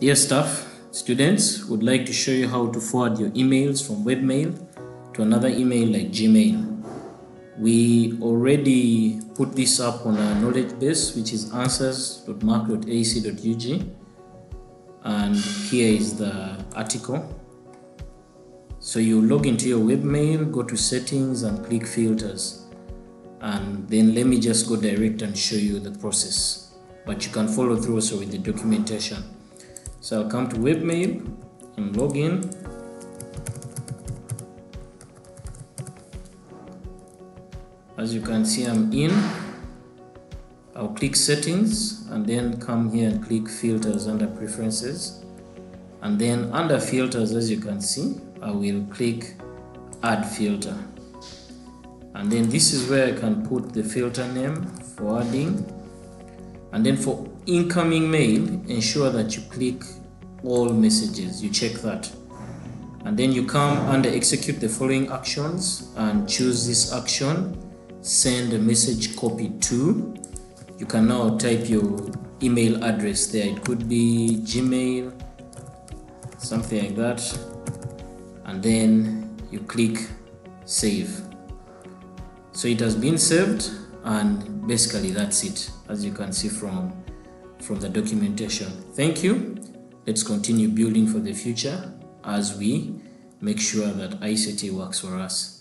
Dear staff, students would like to show you how to forward your emails from webmail to another email like Gmail. We already put this up on our knowledge base, which is answers.mak.ac.ug. And here is the article. So you log into your webmail, go to settings and click filters. And then let me just go direct and show you the process. But you can follow through also with the documentation. So I'll come to webmail and log in. As you can see, I'm in. I'll click settings and then come here and click filters under preferences. And then under filters, as you can see, I will click add filter. And then this is where I can put the filter name, forwarding. And then for incoming mail, ensure that you click all messages. You check that. And then you come under execute the following actions and choose this action. Send a message copy to. You can now type your email address there. It could be Gmail, something like that. And then you click save. So it has been saved and basically that's it as you can see from from the documentation. Thank you. Let's continue building for the future as we make sure that ICT works for us.